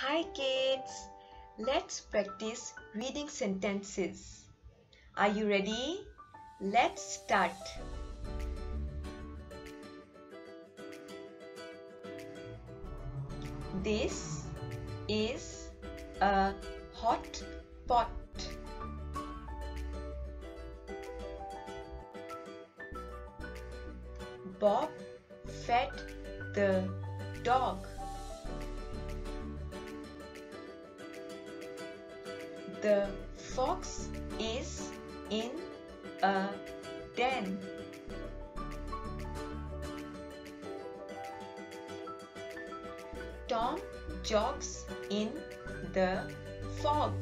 Hi kids, let's practice reading sentences. Are you ready? Let's start. This is a hot pot. Bob fed the dog. The fox is in a den. Tom jogs in the fog.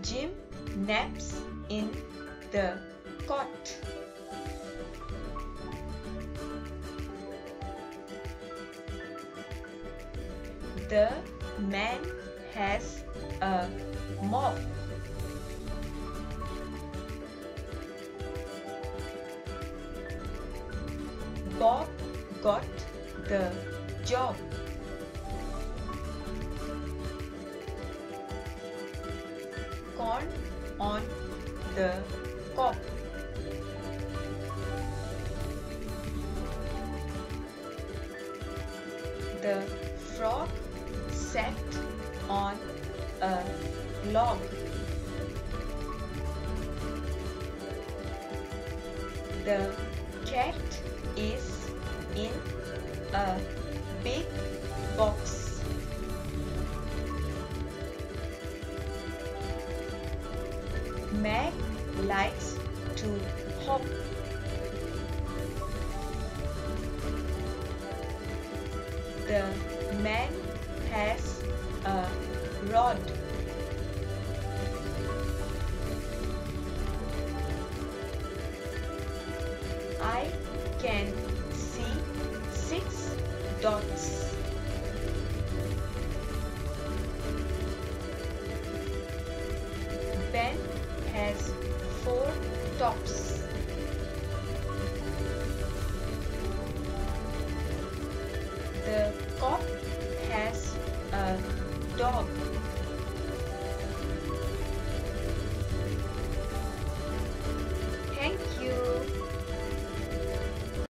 Jim naps in the cot. The man has a mop. Bob got the job. Corn on the cob. The frog sat on a log. The cat is in a big box. Meg likes to hop. The man has a rod. I can see six dots. Ben has four tops. dog.